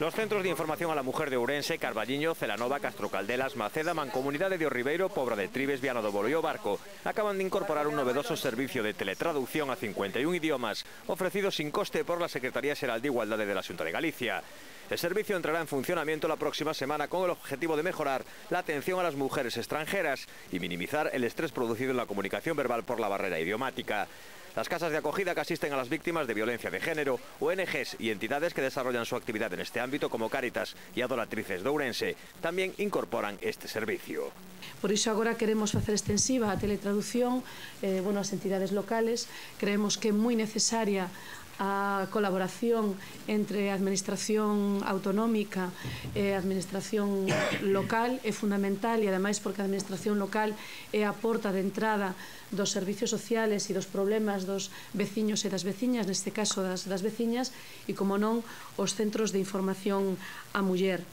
Los centros de información a la mujer de Ourense, Carballiño, Celanova, Castro Caldelas, Maceda, Mancomunidade de Orribeiro, Pobra de Tribes, Viana do o Barco acaban de incorporar un novedoso servicio de teletraducción a 51 idiomas ofrecido sin coste por la Secretaría Xeral de Igualdade de la Xunta de Galicia. El servicio entrará en funcionamiento la próxima semana con el objetivo de mejorar la atención a las mujeres extranjeras y minimizar el estrés producido en la comunicación verbal por la barrera idiomática. Las casas de acogida que asisten a las víctimas de violencia de género, ONGs y entidades que desarrollan su actividad en este ámbito como Cáritas y Adolatrices de Ourense también incorporan este servicio. Por iso agora queremos facer extensiva a teletraducción eh, bueno, as entidades locales. Creemos que é moi necesaria a colaboración entre a administración autonómica e a administración local é fundamental e ademais porque a administración local é a porta de entrada dos servicios sociales e dos problemas dos veciños e das veciñas, neste caso das, das veciñas, e como non, os centros de información a muller.